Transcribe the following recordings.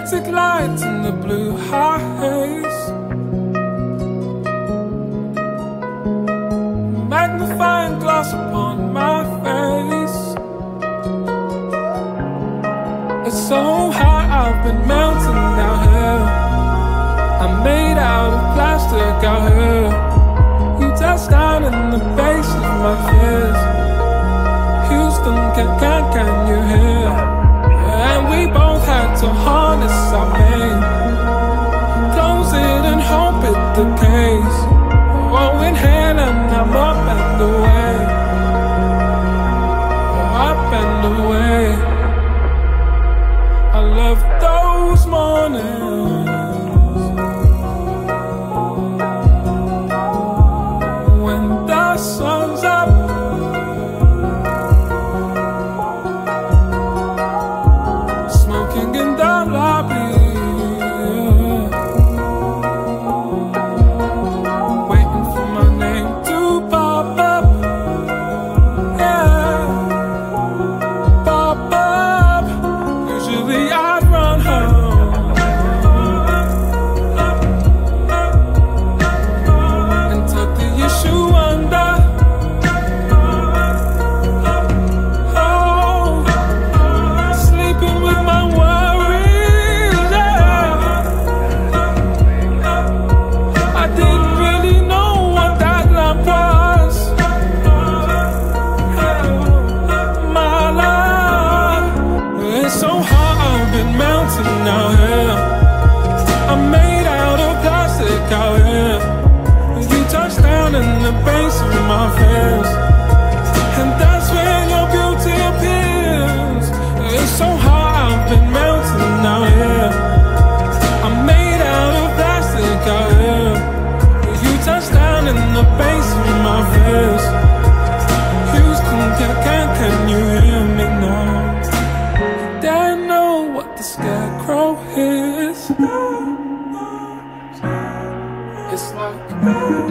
Magnetic lights in the blue haze. Magnifying glass upon my face. It's so hot, I've been melting down here. I'm made out of plastic out here. You touch down in the base of my fears. Houston, can, those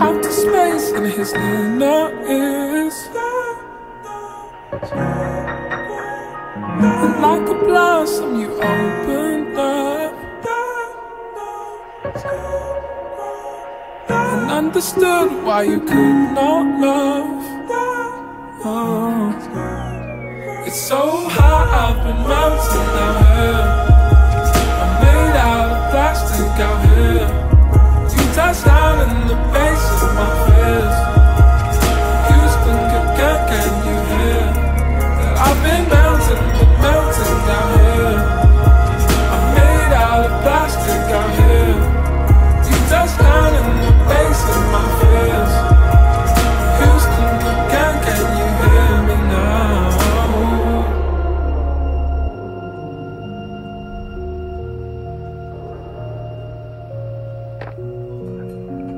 outer space and his inner is. And like a blossom, you opened up and understood why you could not love. Oh. It's so high, I've been melting out here. I'm made out of plastic out here. You touch down in the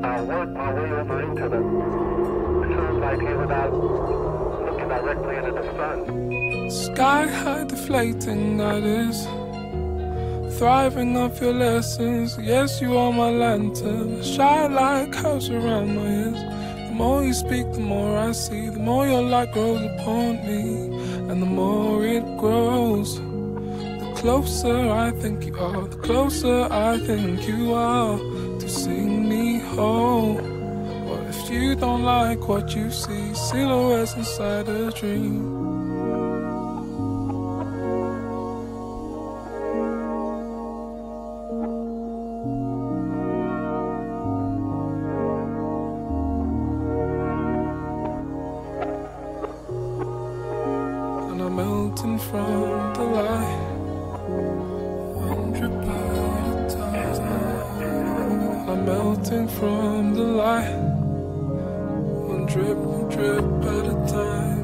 I worked my way over into the sunlight here without looking directly into the sun. Sky high deflating, that is. Thriving off your lessons. Yes, you are my lantern. Shy like house around my ears. The more you speak, the more I see. The more your light grows upon me. And the more it grows. The closer I think you are. The closer I think you are. To sing you don't like what you see? Silhouettes inside a dream. and I'm melting from the light. I'm melting from the light. Drip, drip at a time.